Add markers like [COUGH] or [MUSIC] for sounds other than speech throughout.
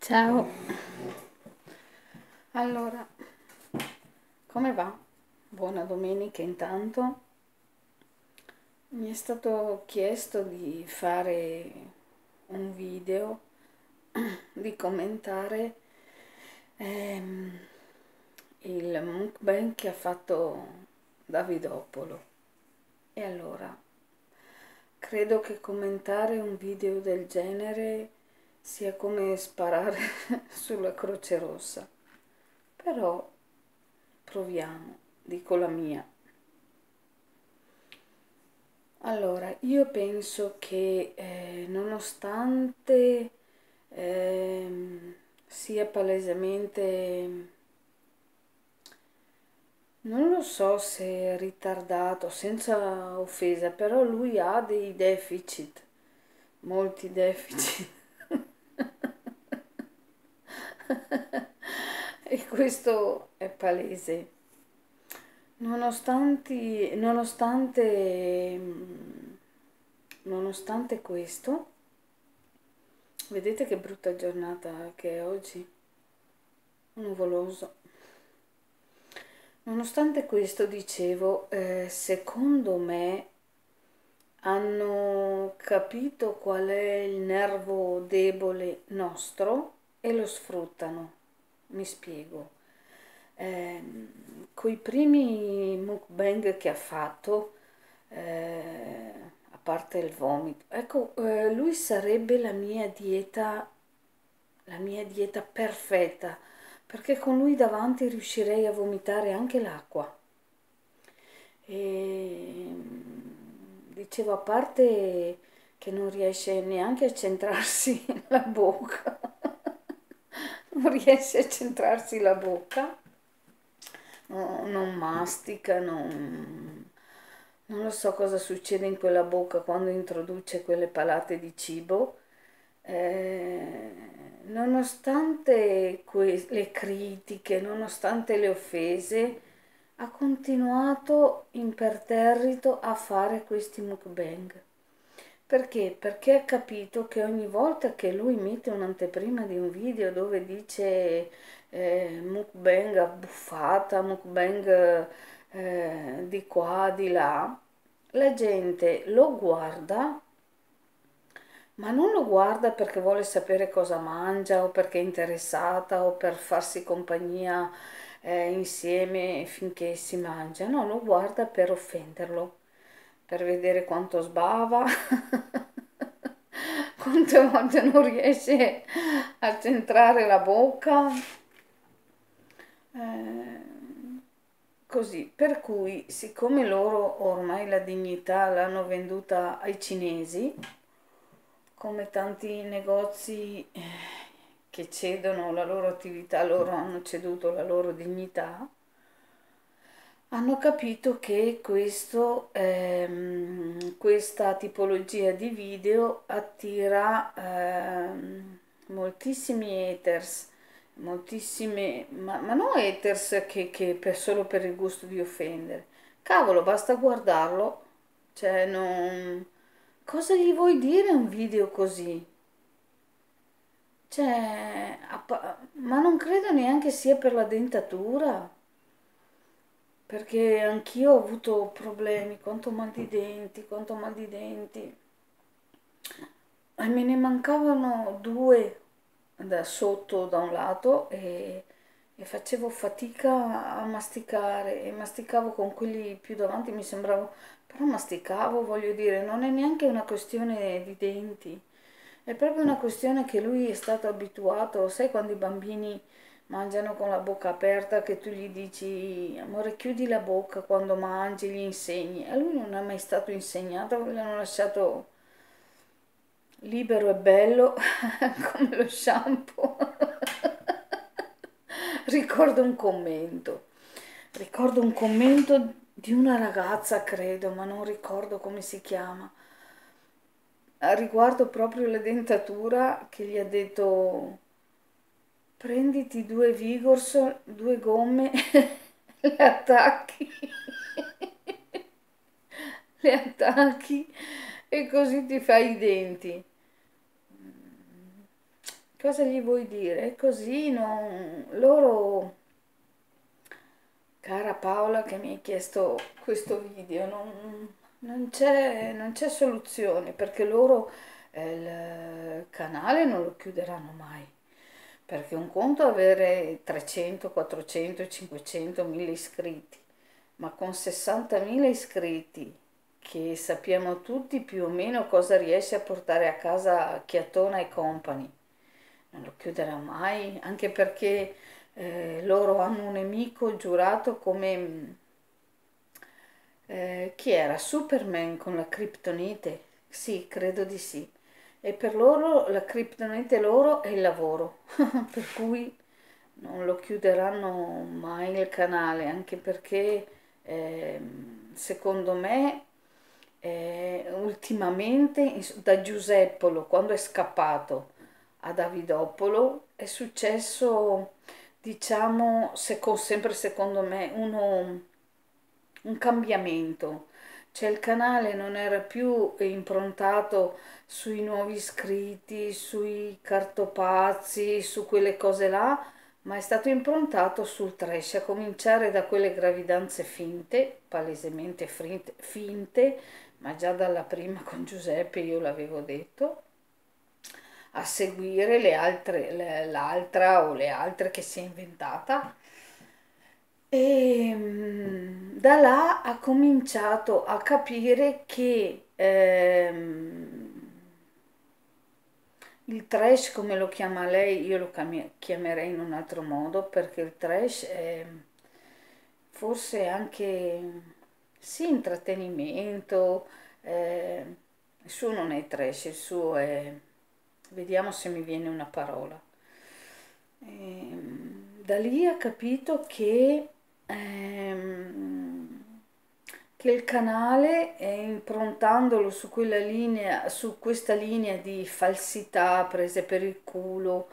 Ciao. Allora, come va? Buona domenica intanto. Mi è stato chiesto di fare un video, [CLEARS THROAT] di commentare ehm, il mukbang che ha fatto Davidopolo. E allora, credo che commentare un video del genere sia come sparare [LAUGHS] sulla Croce Rossa. Però proviamo, dico la mia. Allora, io penso che eh, nonostante eh, sia palesemente, non lo so se ritardato, senza offesa, però lui ha dei deficit, molti deficit. e questo è palese. Nonostante, nonostante, nonostante questo, vedete che brutta giornata che è oggi, nuvoloso. Nonostante questo, dicevo, eh, secondo me hanno capito qual è il nervo debole nostro e lo sfruttano. Mi spiego. Eh, coi primi mukbang che ha fatto, eh, a parte il vomito, ecco, eh, lui sarebbe la mia dieta, la mia dieta perfetta, perché con lui davanti riuscirei a vomitare anche l'acqua. E dicevo, a parte che non riesce neanche a centrarsi [LAUGHS] la bocca non [LAUGHS] riesce a centrarsi la bocca, no, non mastica, non, non lo so cosa succede in quella bocca quando introduce quelle palate di cibo. Eh, nonostante que- le critiche, nonostante le offese, ha continuato imperterrito a fare questi mukbang. Perché? Perché ha capito che ogni volta che lui mette un'anteprima di un video dove dice eh, mukbang abbuffata, mukbang eh, di qua, di là, la gente lo guarda, ma non lo guarda perché vuole sapere cosa mangia o perché è interessata o per farsi compagnia eh, insieme finché si mangia, no, lo guarda per offenderlo per vedere quanto sbava, [LAUGHS] quante volte non riesce a centrare la bocca. Eh, così, per cui siccome loro ormai la dignità l'hanno venduta ai cinesi, come tanti negozi eh, che cedono la loro attività, loro hanno ceduto la loro dignità, hanno capito che questo, ehm, questa tipologia di video attira ehm, moltissimi haters, moltissime, ma, ma non haters che, che per, solo per il gusto di offendere. Cavolo, basta guardarlo, cioè non... Cosa gli vuoi dire un video così? Cioè, ma non credo neanche sia per la dentatura perché anch'io ho avuto problemi, quanto mal di denti, quanto mal di denti. E me ne mancavano due da sotto da un lato e, e facevo fatica a masticare e masticavo con quelli più davanti, mi sembrava, però masticavo, voglio dire, non è neanche una questione di denti, è proprio una questione che lui è stato abituato, sai quando i bambini mangiano con la bocca aperta che tu gli dici amore chiudi la bocca quando mangi, gli insegni. A lui non è mai stato insegnato, l'hanno lasciato libero e bello [LAUGHS] come lo shampoo. [LAUGHS] ricordo un commento, ricordo un commento di una ragazza, credo, ma non ricordo come si chiama, riguardo proprio la dentatura che gli ha detto prenditi due Vigorson, due gomme, [LAUGHS] le attacchi, [LAUGHS] le attacchi e così ti fai i denti. cosa gli vuoi dire? Così non... loro, cara Paola che mi hai chiesto questo video, non, non c'è, soluzione perché loro eh, il canale non lo chiuderanno mai. Perché un conto è avere 300, 400, 500, 1000 iscritti, ma con 60.000 iscritti che sappiamo tutti più o meno cosa riesce a portare a casa Chiatona e company. Non lo chiuderà mai, anche perché eh, loro hanno un nemico giurato come... Eh, chi era? Superman con la criptonite? Sì, credo di sì. E per loro la criptonite loro è il lavoro, [LAUGHS] per cui non lo chiuderanno mai il canale, anche perché eh, secondo me eh, ultimamente da Giuseppolo, quando è scappato a Davidopolo, è successo, diciamo, seco, sempre secondo me, uno, un cambiamento. Cioè il canale non era più improntato sui nuovi iscritti, sui cartopazzi, su quelle cose là, ma è stato improntato sul trash, a cominciare da quelle gravidanze finte, palesemente finte, ma già dalla prima con Giuseppe io l'avevo detto, a seguire l'altra o le altre che si è inventata. E mm, da là ha cominciato a capire che ehm, il trash, come lo chiama lei, io lo chiamerei in un altro modo perché il trash è forse anche sì, intrattenimento, eh, il suo non è trash, il suo è... vediamo se mi viene una parola. E, ehm, da lì ha capito che, ehm, che il canale, improntandolo su, quella linea, su questa linea di falsità prese per il culo,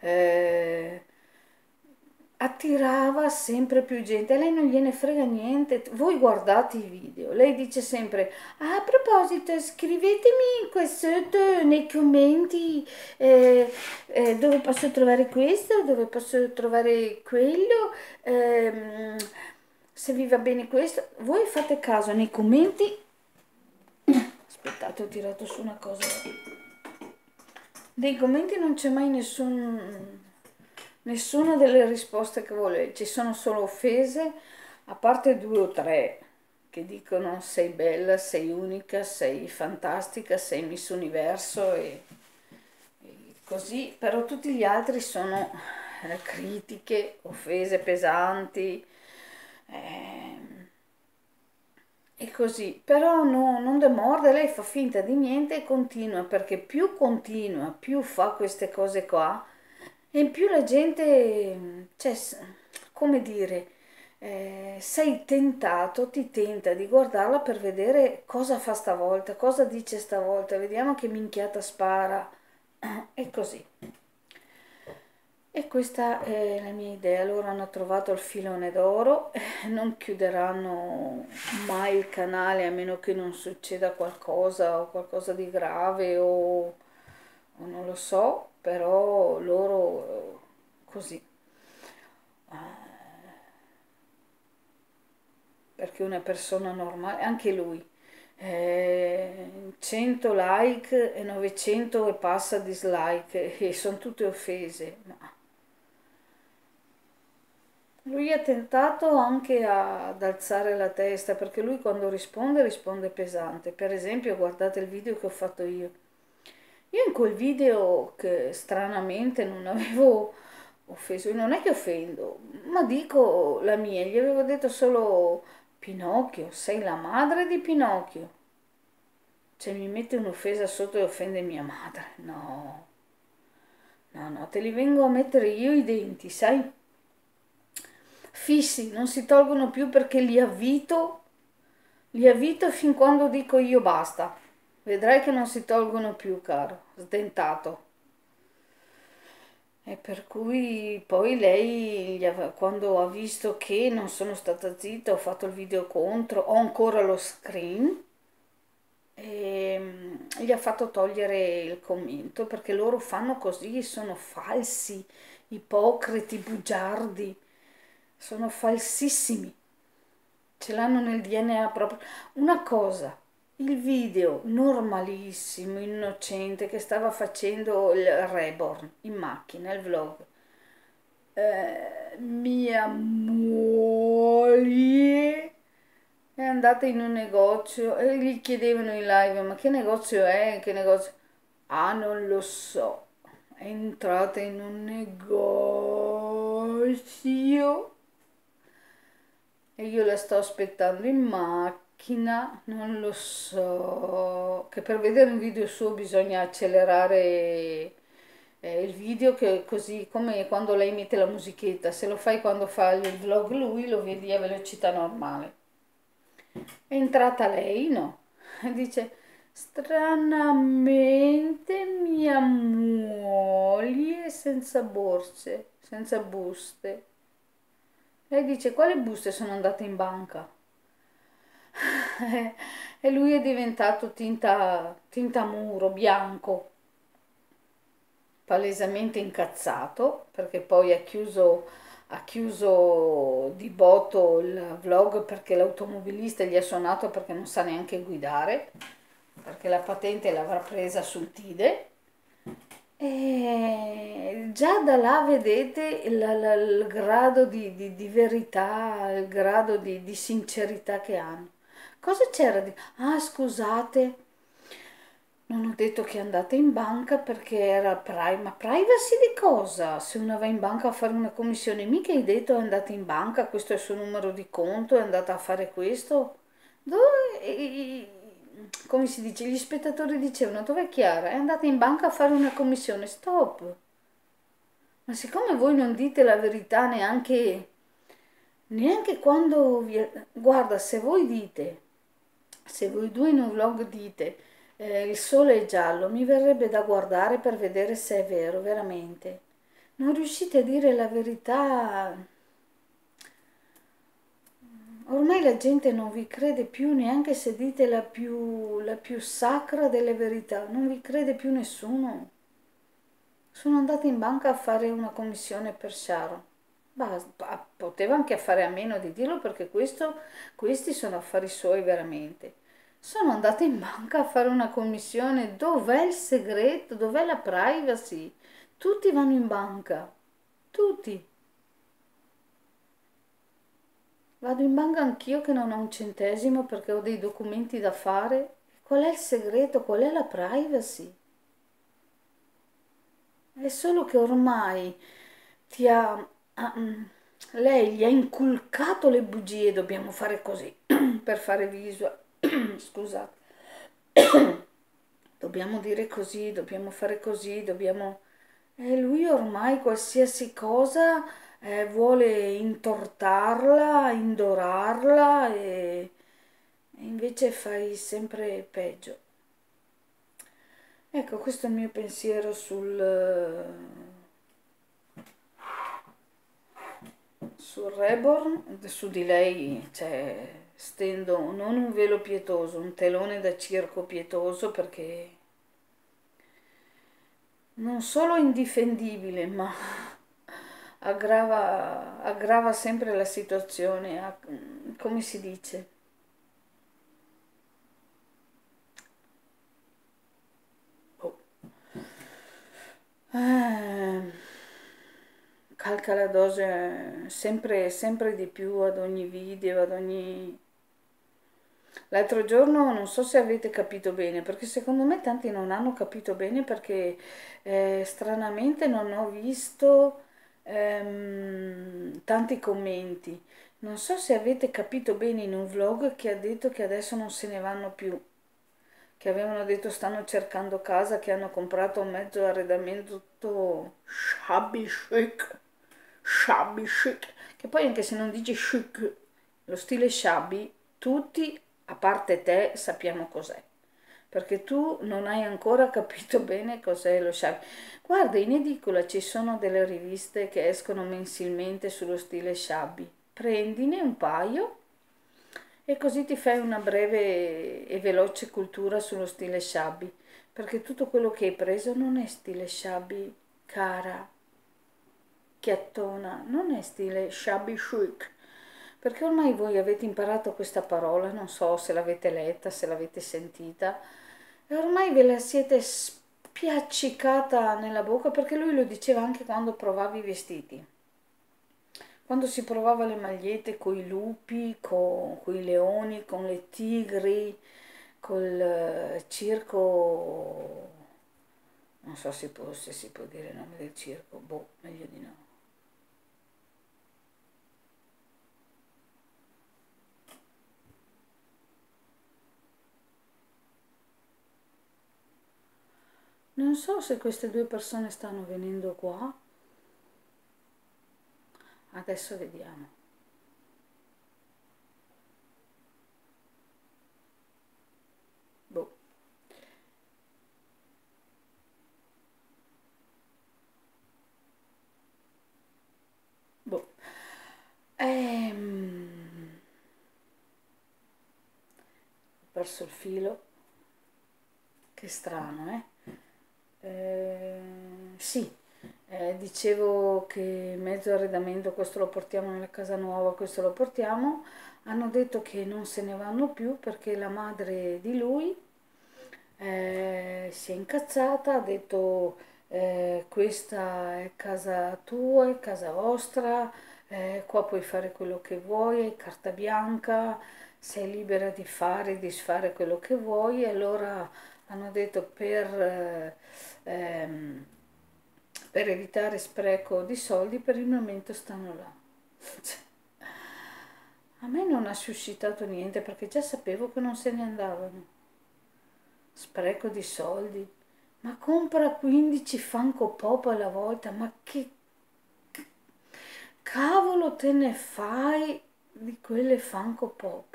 eh, attirava sempre più gente, a lei non gliene frega niente, voi guardate i video, lei dice sempre, a proposito scrivetemi qua sotto nei commenti eh, eh, dove posso trovare questo, dove posso trovare quello, ehm, se vi va bene questo, voi fate caso nei commenti, aspettate ho tirato su una cosa, nei commenti non c'è mai nessun nessuna delle risposte che vuole, ci sono solo offese, a parte due o tre che dicono sei bella, sei unica, sei fantastica, sei Miss Universo e, e così, però tutti gli altri sono eh, critiche, offese pesanti eh, e così, però no, non demorde, lei fa finta di niente e continua, perché più continua, più fa queste cose qua, e in più la gente, cioè, come dire, eh, sei tentato, ti tenta di guardarla per vedere cosa fa stavolta, cosa dice stavolta, vediamo che minchiata spara, [CLEARS THROAT] e così. E questa è la mia idea, loro hanno trovato il filone d'oro, non chiuderanno mai il canale a meno che non succeda qualcosa o qualcosa di grave o, o non lo so, però loro così. Eh, perché una persona normale, anche lui, eh, 100 like e 900 e passa dislike e sono tutte offese. Ma lui ha tentato anche ad alzare la testa perché lui quando risponde risponde pesante. Per esempio guardate il video che ho fatto io io in quel video che stranamente non avevo offeso, non è che offendo, ma dico la mia, gli avevo detto solo Pinocchio, sei la madre di Pinocchio. Cioè mi mette un'offesa sotto e offende mia madre. No, no, no, te li vengo a mettere io i denti, sai? Fissi, non si tolgono più perché li avvito, li avvito fin quando dico io basta. Vedrai che non si tolgono più, caro, sdentato. E per cui poi lei, quando ha visto che non sono stata zitta, ho fatto il video contro, ho ancora lo screen, e ehm, gli ha fatto togliere il commento perché loro fanno così, sono falsi, ipocriti, bugiardi, sono falsissimi, ce l'hanno nel DNA proprio. Una cosa, il video normalissimo, innocente che stava facendo il Reborn in macchina, il vlog. Eh, mia moglie è andata in un negozio e gli chiedevano in live ma che negozio è? Che negozio? Ah, non lo so. È entrata in un negozio e io la sto aspettando in macchina, non lo so. Che per vedere un video suo bisogna accelerare eh, il video che così come quando lei mette la musichetta, se lo fai quando fa il vlog lui lo vedi a velocità normale. È entrata lei, no? [LAUGHS] Dice, stranamente mia moglie senza borse, senza buste. Lei dice, quali buste sono andate in banca? [LAUGHS] e lui è diventato tinta, tinta muro, bianco, palesemente incazzato, perché poi ha chiuso ha chiuso di botto il vlog perché l'automobilista gli ha suonato perché non sa neanche guidare, perché la patente l'avrà presa sul TIDE. E già da là vedete il, il, il grado di, di, di, verità, il grado di, di sincerità che hanno. Cosa c'era di... Ah, scusate, non ho detto che andate in banca perché era private, ma privacy di cosa? Se una va in banca a fare una commissione, mica hai detto andate in banca, questo è il suo numero di conto, è andata a fare questo? Dove, come si dice, gli spettatori dicevano, dov'è Chiara? È andata in banca a fare una commissione, stop. Ma siccome voi non dite la verità neanche, neanche quando vi... Guarda, se voi dite, se voi due in un vlog dite eh, il sole è giallo, mi verrebbe da guardare per vedere se è vero, veramente. Non riuscite a dire la verità. Ormai la gente non vi crede più neanche se dite la più, la più sacra delle verità, non vi crede più nessuno. Sono andata in banca a fare una commissione per Sharon. Basta, poteva anche fare a meno di dirlo perché questo, questi sono affari suoi veramente. Sono andata in banca a fare una commissione. Dov'è il segreto? Dov'è la privacy? Tutti vanno in banca. Tutti. Vado in banca anch'io che non ho un centesimo perché ho dei documenti da fare. Qual è il segreto? Qual è la privacy? È solo che ormai ti ha, ha, mm, lei gli ha inculcato le bugie, dobbiamo fare così [CLEARS THROAT] per fare visual [COUGHS] scusate, [COUGHS] dobbiamo dire così, dobbiamo fare così, dobbiamo... E lui ormai qualsiasi cosa eh, vuole intortarla, indorarla e, e invece fai sempre peggio. Ecco, questo è il mio pensiero sul, sul Reborn, su di lei c'è... Cioè, stendo non un velo pietoso, un telone da circo pietoso perché non solo indifendibile, ma [LAUGHS] aggrava, aggrava sempre la situazione, come si dice? Oh. Eh, calca la dose sempre, sempre di più ad ogni video, ad ogni L'altro giorno non so se avete capito bene, perché secondo me tanti non hanno capito bene perché eh, stranamente non ho visto ehm, tanti commenti. Non so se avete capito bene in un vlog che ha detto che adesso non se ne vanno più, che avevano detto stanno cercando casa, che hanno comprato un mezzo arredamento shabby chic, shabby chic, che poi anche se non dice chic, lo stile shabby, tutti a parte te sappiamo cos'è perché tu non hai ancora capito [LAUGHS] bene cos'è lo shabby. Guarda, in edicola ci sono delle riviste che escono mensilmente sullo stile shabby. Prendine un paio e così ti fai una breve e veloce cultura sullo stile shabby. perché tutto quello che hai preso non è stile shabby, cara, chiattona, non è stile shabby chic, perché ormai voi avete imparato questa parola, non so se l'avete letta, se l'avete sentita, e ormai ve la siete spiaccicata nella bocca perché lui lo diceva anche quando provava i vestiti. Quando si provava le magliette con i lupi, con, i leoni, con le tigri, col eh, circo, non so se, può, se si può dire il nome del circo, boh, meglio di no. Non so se queste due persone stanno venendo qua. Adesso vediamo. Boh. Boh. Ehm... Ho perso il filo. Che strano, eh? Eh, sì, eh, dicevo che mezzo arredamento, questo lo portiamo nella casa nuova, questo lo portiamo, hanno detto che non se ne vanno più perché la madre di lui eh, si è incazzata, ha detto eh, questa è casa tua, è casa vostra, eh, qua puoi fare quello che vuoi, hai carta bianca, sei libera di fare e disfare quello che vuoi, allora hanno detto per, ehm, per evitare spreco di soldi per il momento stanno là. A me non ha suscitato niente perché già sapevo che non se ne andavano. Spreco di soldi. Ma compra 15 Funko Pop alla volta, ma che cavolo te ne fai di quelle Funko Pop?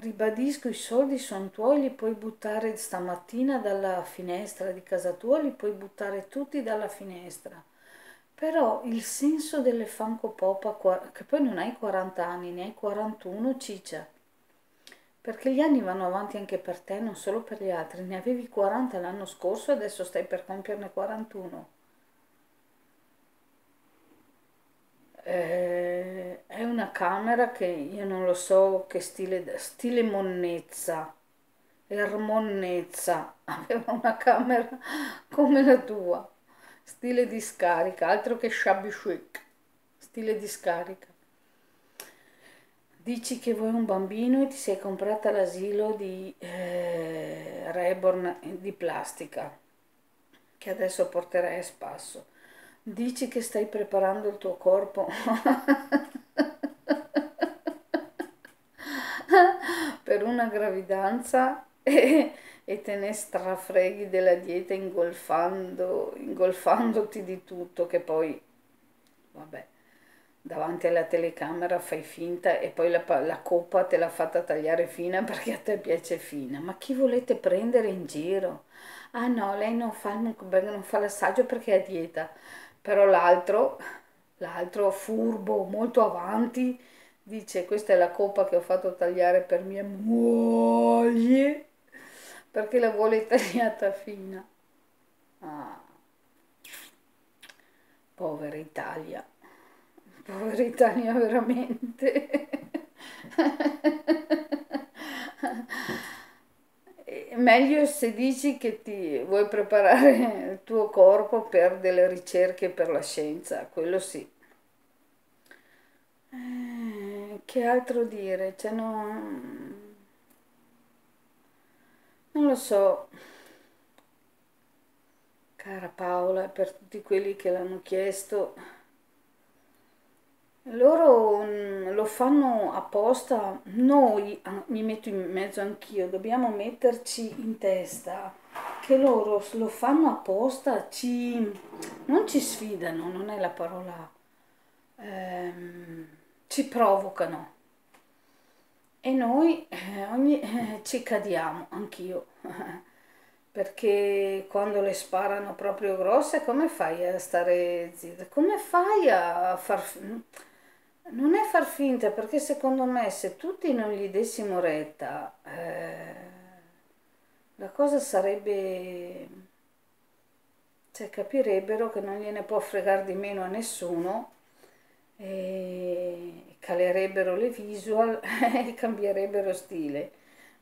Ribadisco, i soldi sono tuoi, li puoi buttare stamattina dalla finestra di casa tua, li puoi buttare tutti dalla finestra. Però il senso delle Funko Pop, che poi non hai 40 anni, ne hai 41, ciccia. Perché gli anni vanno avanti anche per te, non solo per gli altri. Ne avevi 40 l'anno scorso e adesso stai per compierne 41. Eh, è una camera che io non lo so che stile, stile monnezza, ermonnezza, [LAUGHS] aveva una camera come la tua, stile di scarica, altro che shabby chic, stile di scarica. Dici che vuoi un bambino e ti sei comprata l'asilo di eh, Reborn di plastica, che adesso porterai a spasso Dici che stai preparando il tuo corpo [LAUGHS] per una gravidanza e, e, te ne strafreghi della dieta ingolfando, ingolfandoti di tutto che poi, vabbè, davanti alla telecamera fai finta e poi la, la coppa te l'ha fatta tagliare fina perché a te piace fina. Ma chi volete prendere in giro? Ah no, lei non fa, non fa l'assaggio perché è a dieta però l'altro, l'altro furbo, molto avanti, dice questa è la coppa che ho fatto tagliare per mia moglie, perché la vuole tagliata fina. Ah. Povera Italia, povera Italia veramente. [LAUGHS] meglio se dici che ti vuoi preparare il tuo corpo per delle ricerche per la scienza, quello sì. Eh, che altro dire? Cioè, non, non lo so, cara Paola, per tutti quelli che l'hanno chiesto. Loro mm, lo fanno apposta, noi, ah, mi metto in mezzo anch'io, dobbiamo metterci in testa che loro lo fanno apposta, ci, non ci sfidano, non è la parola, ehm, ci provocano. E noi eh, ogni, eh, ci cadiamo, anch'io, [LAUGHS] perché quando le sparano proprio grosse, come fai a stare zitta? Come fai a far non è far finta, perché secondo me se tutti non gli dessimo retta, eh, la cosa sarebbe, cioè capirebbero che non gliene può fregare di meno a nessuno e calerebbero le visual [LAUGHS] e cambierebbero stile.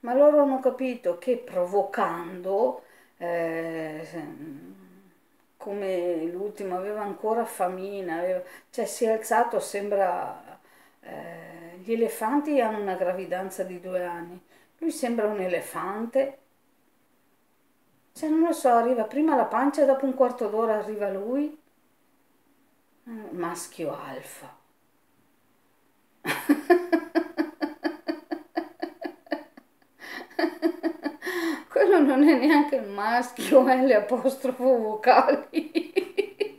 Ma loro hanno capito che provocando, eh, come l'ultimo aveva ancora famina, aveva, cioè si è alzato, sembra... Eh, gli elefanti hanno una gravidanza di due anni, lui sembra un elefante cioè, non lo so, arriva prima la pancia dopo un quarto d'ora arriva lui. Maschio alfa. È [LAUGHS] neanche il maschio, è le apostrofo vocali. [LAUGHS]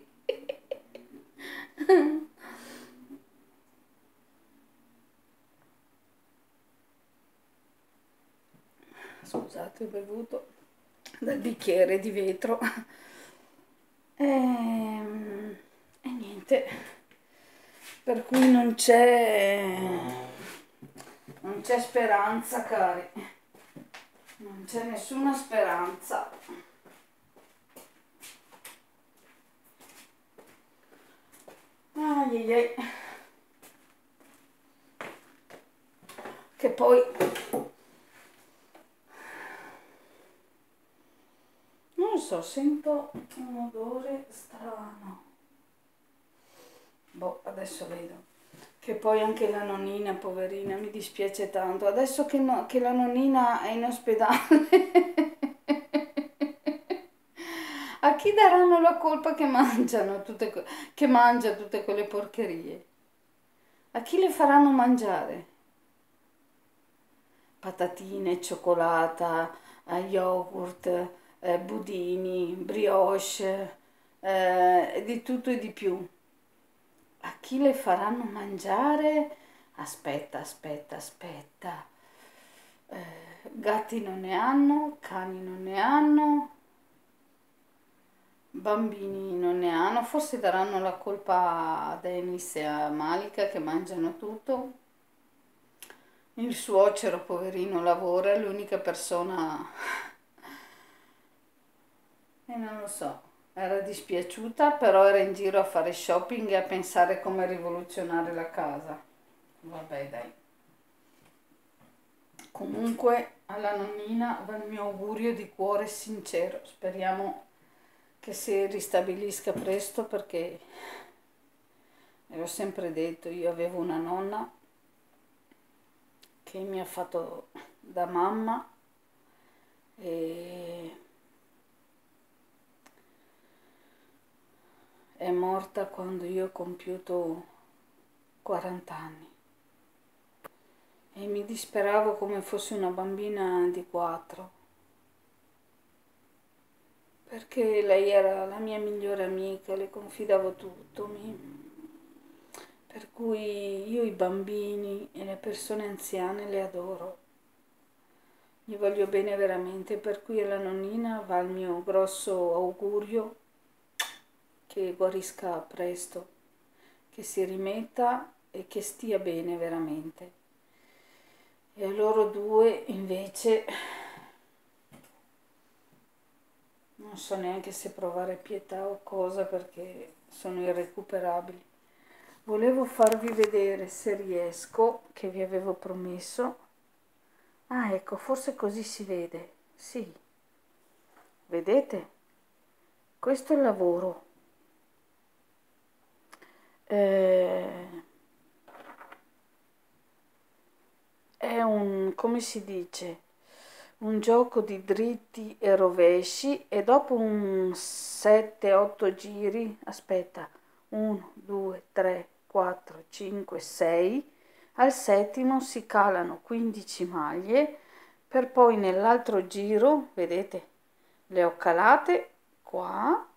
Scusate, ho bevuto dal bicchiere di vetro. E, ehm, e niente. Per cui non c'è non c'è speranza cari non c'è nessuna speranza ai, ai. che poi so, sento un odore strano. Boh, adesso vedo. Che poi anche la nonnina, poverina, mi dispiace tanto. Adesso che, no, che la nonnina è in ospedale, [LAUGHS] a chi daranno la colpa che mangiano tutte, che mangia tutte quelle porcherie? A chi le faranno mangiare? Patatine, cioccolata, yogurt, eh, budini, brioche, eh, di tutto e di più. A chi le faranno mangiare? Aspetta, aspetta, aspetta. Eh, gatti non ne hanno, cani non ne hanno, bambini non ne hanno, forse daranno la colpa a Dennis e a Malika che mangiano tutto. Il suocero, poverino, lavora, è l'unica persona [LAUGHS] e non lo so, era dispiaciuta, però era in giro a fare shopping e a pensare come rivoluzionare la casa. Vabbè, dai. Comunque alla nonnina va il mio augurio di cuore sincero. Speriamo che si ristabilisca presto perché l'ho sempre detto, io avevo una nonna che mi ha fatto da mamma e è morta quando io ho compiuto 40 anni. E mi disperavo come fossi una bambina di 4 perché lei era la mia migliore amica, le confidavo tutto, mi... per cui io i bambini e le persone anziane le adoro, gli voglio bene veramente, per cui alla nonnina va il mio grosso augurio che guarisca presto, che si rimetta e che stia bene veramente. E a loro due invece non so neanche se provare pietà o cosa perché sono irrecuperabili. Volevo farvi vedere se riesco, che vi avevo promesso. Ah, ecco, forse così si vede. Sì. Vedete? Questo è il lavoro eh, è un, come si dice, un gioco di dritti e rovesci e dopo un 7-8 giri, aspetta, 1, 2, 3, 4, 5, 6, al settimo si calano 15 maglie per poi nell'altro giro, vedete, le ho calate qua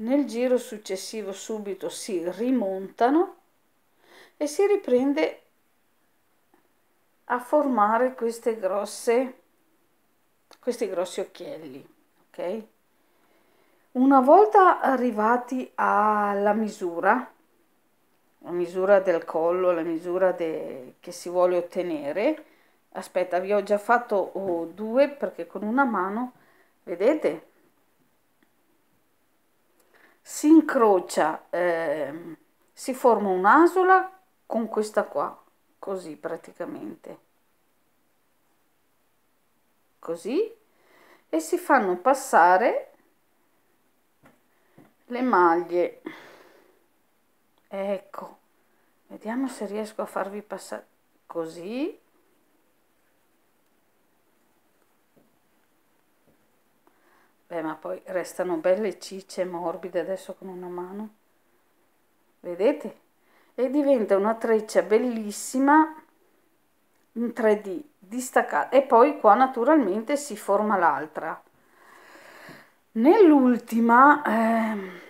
Nel giro successivo subito si rimontano e si riprende a formare queste grosse, questi grossi occhielli. Ok? Una volta arrivati alla misura, la misura del collo, la misura de, che si vuole ottenere, aspetta vi ho già fatto oh, due perché con una mano vedete si incrocia eh, si forma un'asola con questa qua così praticamente. Così. E si fanno passare le maglie. Ecco vediamo se riesco a farvi passare così beh ma poi restano belle cicce morbide adesso con una mano. Vedete? E diventa una treccia bellissima in 3D distaccata. E poi qua naturalmente si forma l'altra. Nell'ultima eh,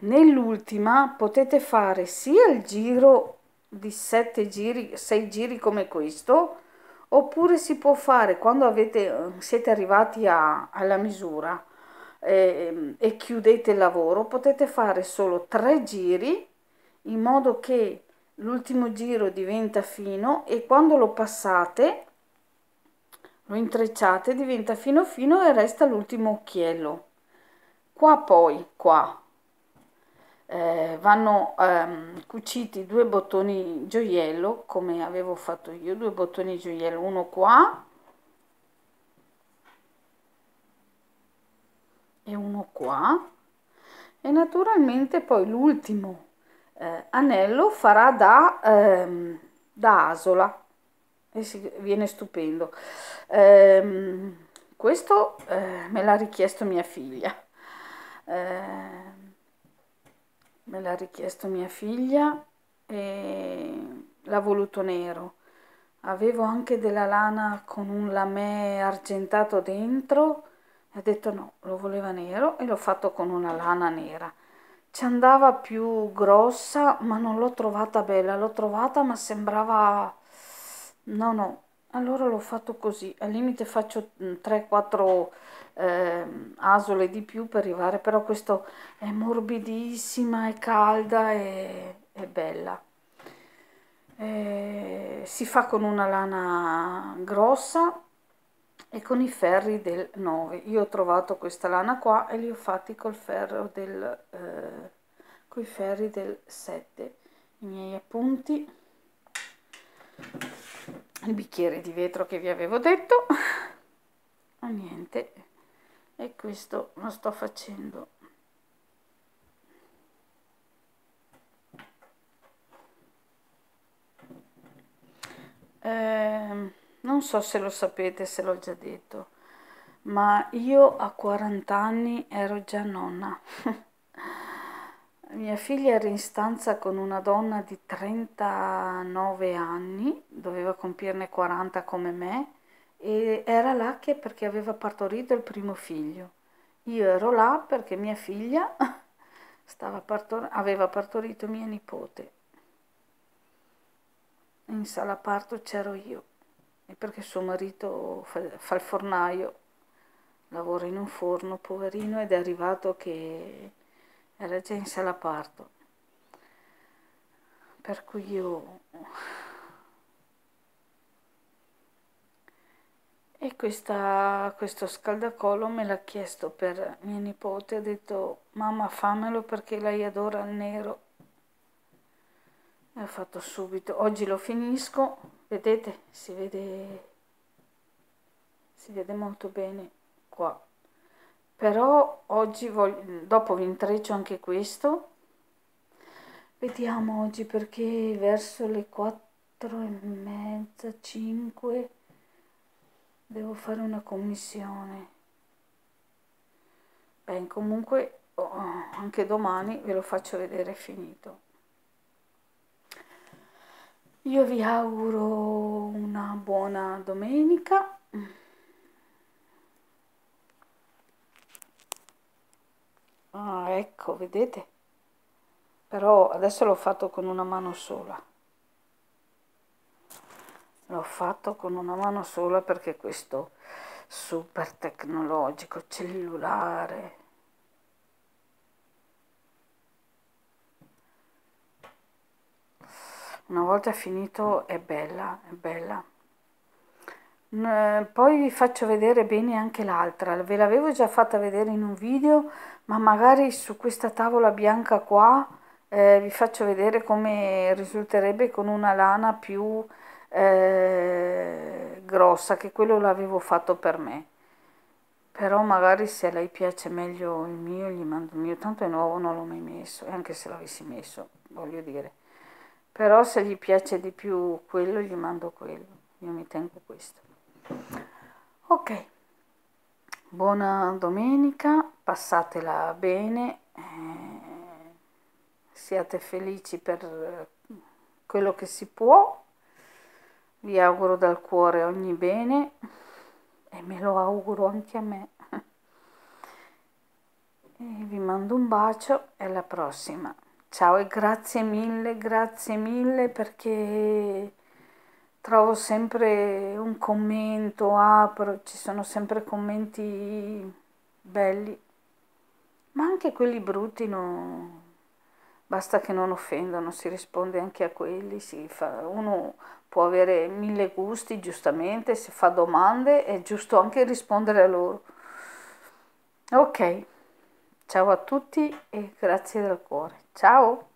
nell'ultima potete fare sia il giro di 7 giri 6 giri come questo oppure si può fare quando avete, siete arrivati a, alla misura eh, e chiudete il lavoro potete fare solo 3 giri in modo che l'ultimo giro diventa fino e quando lo passate lo intrecciate diventa fino fino e resta l'ultimo occhiello. Qua poi qua eh, vanno ehm, cuciti due bottoni gioiello come avevo fatto io due bottoni gioiello uno qua e uno qua. E naturalmente poi l'ultimo eh, anello farà da, ehm, da asola. E si, viene stupendo. Ehm, questo eh, me l'ha richiesto mia figlia. Eh, me l'ha richiesto mia figlia e l'ha voluto nero. Avevo anche della lana con un lamè argentato dentro. E ha detto no lo voleva nero e l'ho fatto con una lana nera. Ci andava più grossa ma non l'ho trovata bella. L'ho trovata ma sembrava no no. Allora l'ho fatto così. Al limite faccio 3-4 eh, asole di più per arrivare però questo è morbidissima è calda e è bella. Eh, si fa con una lana grossa e con i ferri del 9 io ho trovato questa lana qua e li ho fatti col ferro del eh, coi ferri del 7 i miei appunti. Il bicchiere di vetro che vi avevo detto. [LAUGHS] Niente e questo lo sto facendo eh, non so se lo sapete, se l'ho già detto, ma io a 40 anni ero già nonna. [LAUGHS] Mia figlia era in stanza con una donna di 39 anni, doveva compierne 40 come me, e era là che perché aveva partorito il primo figlio. Io ero là perché mia figlia [LAUGHS] partor- aveva partorito mia nipote. In sala parto c'ero io e perché suo marito fa, il fornaio, lavora in un forno, poverino, ed è arrivato che era già in sala parto. Per cui io... E questa, questo scaldacollo me l'ha chiesto per mia nipote, ha detto mamma fammelo perché lei adora il nero. E ho fatto subito, oggi lo finisco vedete si vede si vede molto bene qua però oggi voglio, dopo vi intreccio anche questo vediamo oggi perché verso le 4 e mezza 5 devo fare una commissione beh comunque oh, anche domani ve lo faccio vedere finito io vi auguro una buona domenica. Ah, ecco, vedete? Però adesso l'ho fatto con una mano sola. L'ho fatto con una mano sola perché questo super tecnologico cellulare una volta finito è bella, è bella. poi vi faccio vedere bene anche l'altra, ve l'avevo già fatta vedere in un video, ma magari su questa tavola bianca qua eh, vi faccio vedere come risulterebbe con una lana più eh, grossa, che quello l'avevo fatto per me. Però magari se a lei piace meglio il mio, gli mando il mio, tanto è nuovo, non l'ho mai messo, e anche se l'avessi messo, voglio dire. Però se gli piace di più quello, gli mando quello. Io mi tengo questo. Ok, buona domenica, passatela bene, eh, siate felici per quello che si può, vi auguro dal cuore ogni bene e me lo auguro anche a me. E vi mando un bacio e alla prossima. Ciao e grazie mille, grazie mille perché trovo sempre un commento, apro, ci sono sempre commenti belli, ma anche quelli brutti no, basta che non offendono, si risponde anche a quelli, fa, uno può avere mille gusti, giustamente, se fa domande è giusto anche rispondere a loro. Ok, ciao a tutti e grazie dal cuore. Ciao!